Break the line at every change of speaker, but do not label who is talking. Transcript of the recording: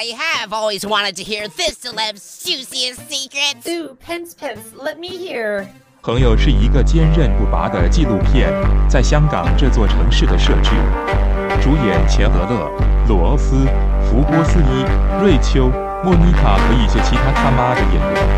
I have always wanted to hear this celeb's juiciest secrets.
Ooh, Pence Pence, let me hear.
朋友是一个坚韧不拔的纪录片，在香港这座城市的设置。主演钱德勒、罗斯、福波斯伊、瑞秋、莫妮卡和一些其他他妈的演员。